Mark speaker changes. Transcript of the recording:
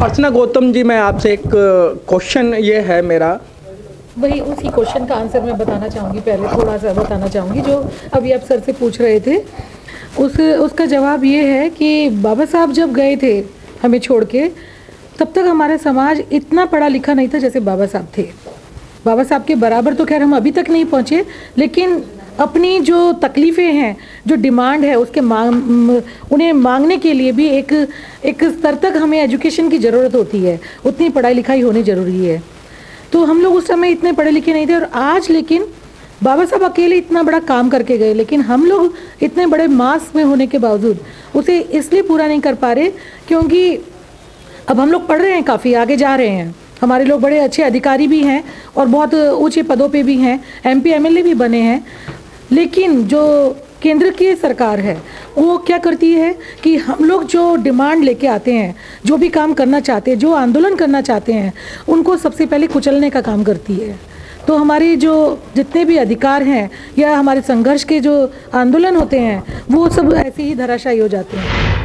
Speaker 1: अर्चना गौतम जी, मैं आपसे एक क्वेश्चन ये है मेरा।
Speaker 2: वही उसी क्वेश्चन का आंसर मैं बताना चाहूँगी, पहले थोड़ा सा बताना चाहूँगी, जो अभी आप सर से पूछ रहे थे। उस, उसका जवाब ये है कि बाबा साहब जब गए थे हमें छोड़ के, तब तक हमारा समाज इतना पढ़ा लिखा नहीं था जैसे बाबा साहब थे। बाबा साहब के बराबर तो खैर हम अभी तक नहीं पहुँचे, लेकिन अपनी जो तकलीफ़ें हैं, जो डिमांड है, उसके मांग उन्हें मांगने के लिए भी एक एक स्तर तक हमें एजुकेशन की ज़रूरत होती है। उतनी पढ़ाई लिखाई होनी ज़रूरी है। तो हम लोग उस समय इतने पढ़े लिखे नहीं थे और आज लेकिन बाबा साहब अकेले इतना बड़ा काम करके गए, लेकिन हम लोग इतने बड़े मास में होने के बावजूद उसे इसलिए पूरा नहीं कर पा रहे क्योंकि अब हम लोग पढ़ रहे हैं काफ़ी, आगे जा रहे हैं। हमारे लोग बड़े अच्छे अधिकारी भी हैं और बहुत ऊँचे पदों पे भी हैं, एमपी, एमएलए भी बने हैं। लेकिन जो केंद्र की सरकार है, वो क्या करती है कि हम लोग जो डिमांड लेके आते हैं, जो भी काम करना चाहते हैं, जो आंदोलन करना चाहते हैं, उनको सबसे पहले कुचलने का काम करती है। तो हमारे जो जितने भी अधिकार हैं, या हमारे संघर्ष के जो आंदोलन होते हैं, वो सब ऐसे ही धराशायी हो जाते हैं।